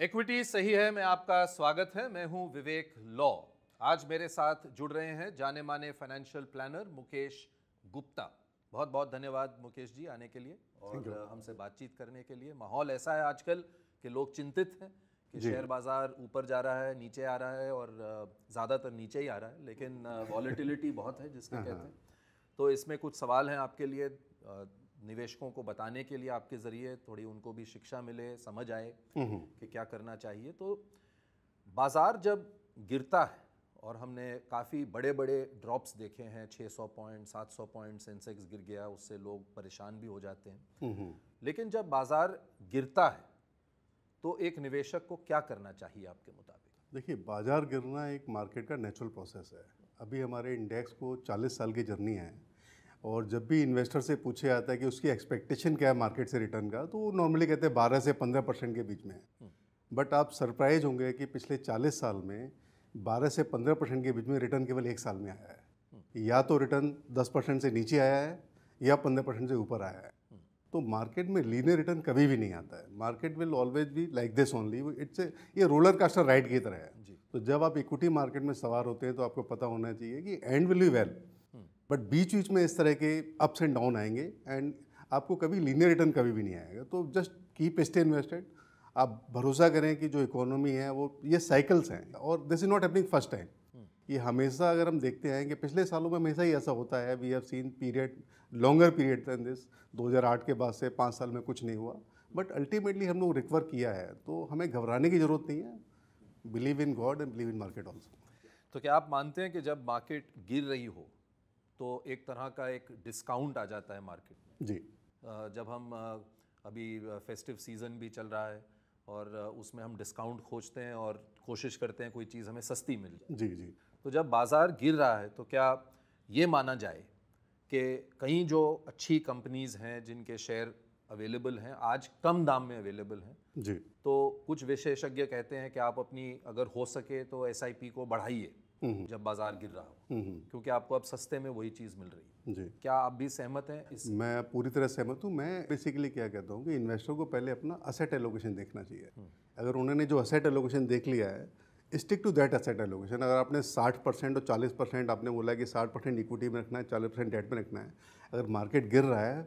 Equity सही है मैं आपका स्वागत है। मैं हूँ विवेक लॉ। आज मेरे साथ जुड़ रहे हैं जाने माने फाइनेंशियल प्लानर मुकेश गुप्ता। बहुत बहुत धन्यवाद मुकेश जी आने के लिए और हमसे बातचीत करने के लिए। माहौल ऐसा है आजकल कि लोग चिंतित हैं कि शेयर बाज़ार ऊपर जा रहा है नीचे आ रहा है और ज़्यादातर नीचे ही आ रहा है लेकिन वॉलेटिलिटी बहुत है जिसके हाँ, कहते हाँ। हैं तो इसमें कुछ सवाल हैं आपके लिए। निवेशकों को बताने के लिए आपके ज़रिए थोड़ी उनको भी शिक्षा मिले समझ आए हम्म, कि क्या करना चाहिए। तो बाज़ार जब गिरता है और हमने काफ़ी बड़े बड़े ड्रॉप्स देखे हैं 600 पॉइंट 700 पॉइंट सेंसेक्स गिर गया उससे लोग परेशान भी हो जाते हैं। हम्म, लेकिन जब बाज़ार गिरता है तो एक निवेशक को क्या करना चाहिए आपके मुताबिक? देखिए बाज़ार गिरना एक मार्केट का नेचुरल प्रोसेस है। अभी हमारे इंडेक्स को 40 साल की जर्नी है। और जब भी इन्वेस्टर से पूछे जाता है कि उसकी एक्सपेक्टेशन क्या है मार्केट से रिटर्न का तो वो नॉर्मली कहते हैं बारह से पंद्रह परसेंट के बीच में है। बट आप सरप्राइज़ होंगे कि पिछले चालीस साल में बारह से पंद्रह परसेंट के बीच में रिटर्न केवल एक साल में आया है। या तो रिटर्न दस परसेंट से नीचे आया है या पंद्रह परसेंट से ऊपर आया है। तो मार्केट में लीनियर रिटर्न कभी भी नहीं आता है। Market will always be like this only it's ये रोलर कास्टर राइड की तरह है। जी। तो जब आप इक्विटी मार्केट में सवार होते हैं तो आपको पता होना चाहिए कि end will be well but बीच बीच में इस तरह के अप्स एंड डाउन आएँगे एंड आपको कभी लीनियर रिटर्न कभी भी नहीं आएगा। तो जस्ट कीप स्टे इन्वेस्टेड आप भरोसा करें कि जो इकोनॉमी है वो ये साइकिल्स हैं। और this is not happening first time ये हमेशा अगर हम देखते हैं कि पिछले सालों में हमेशा ही ऐसा होता है। We have seen period longer period than this 2008 के बाद से पाँच साल में कुछ नहीं हुआ। बट अल्टीमेटली हम लोग रिकवर किया है। तो हमें घबराने की ज़रूरत नहीं है। Believe in God and believe in market also तो क्या आप मानते हैं कि जब मार्केट गिर रही हो तो एक तरह का एक डिस्काउंट आ जाता है मार्केट में। जी। जब हम अभी फेस्टिव सीज़न भी चल रहा है और उसमें हम डिस्काउंट खोजते हैं और कोशिश करते हैं कोई चीज़ हमें सस्ती मिल जाए। जी जी। तो जब बाज़ार गिर रहा है तो क्या ये माना जाए कि कहीं जो अच्छी कंपनीज़ हैं जिनके शेयर अवेलेबल हैं आज कम दाम में अवेलेबल हैं जी। तो कुछ विशेषज्ञ कहते हैं कि आप अपनी अगर हो सके तो एसआईपी को बढ़ाइए। जब बाज़ार गिर रहा हो। हम्म, क्योंकि आपको अब सस्ते में वही चीज़ मिल रही है। जी। क्या आप भी सहमत हैं इस मैं पूरी तरह सहमत हूँ। मैं बेसिकली क्या कहता हूँ कि इन्वेस्टर को पहले अपना असेट एलोकेशन देखना चाहिए। अगर उन्होंने जो असेट एलोकेशन देख लिया है stick to that asset allocation अगर आपने 60 परसेंट और 40 परसेंट आपने बोला कि 60 परसेंट इक्विटी में रखना है 40 परसेंट डेट में रखना है। अगर मार्केट गिर रहा है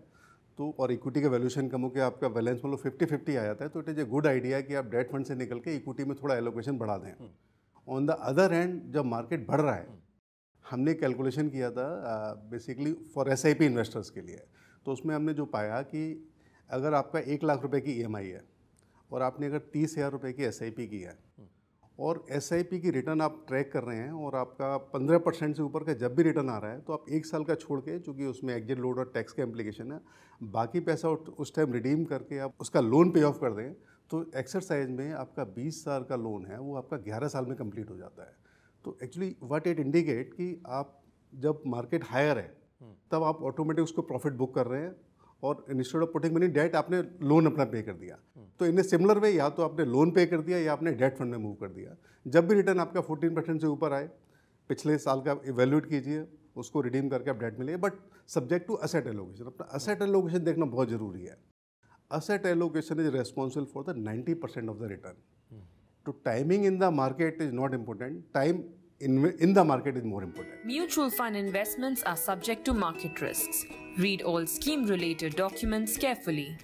तो और इक्विटी का वैल्यूशन कम हो के आपका बैलेंस मतलब फिफ्टी फिफ्टी आ जाता है तो it is a good idea कि आप डेट फंड से निकल के इक्विटी में थोड़ा एलोकेशन बढ़ा दें। ऑन द अदर हैंड जब मार्केट बढ़ रहा है, हमने कैलकुलेशन किया था बेसिकली फॉर एसआईपी इन्वेस्टर्स के लिए। तो उसमें हमने जो पाया कि अगर आपका एक लाख रुपए की ईएमआई है, और आपने अगर तीस हज़ार रुपये की एसआईपी की है, और एसआईपी की रिटर्न आप ट्रैक कर रहे हैं, और आपका पंद्रह परसेंट से ऊपर का जब भी रिटर्न आ रहा है तो आप एक साल का छोड़ के, चूँकि उसमें एग्जिट लोड और टैक्स का इम्प्लीकेशन है, बाकी पैसा उस टाइम रिडीम करके आप उसका लोन पे ऑफ़ कर दें तो एक्सरसाइज में आपका 20 साल का लोन है वो आपका 11 साल में कंप्लीट हो जाता है। तो एक्चुअली व्हाट इट इंडिकेट कि आप जब मार्केट हायर है तब आप ऑटोमेटिक उसको प्रॉफिट बुक कर रहे हैं और instead of putting money debt आपने लोन अपना पे कर दिया। तो इन ए सिमिलर वे या तो आपने लोन पे कर दिया या आपने डेट फंड में मूव कर दिया। जब भी रिटर्न आपका 14 परसेंट से ऊपर आए पिछले साल का इवेल्यूट कीजिए उसको रिडीम करके आप डेट मिले but subject to asset allocation अपना असेट एलोकेशन देखना बहुत ज़रूरी है। Asset allocation is responsible for the 90% of the return. To timing in the market is not important. Time in, in the market is more important. Mutual fund investments are subject to market risks. Read all scheme related documents carefully.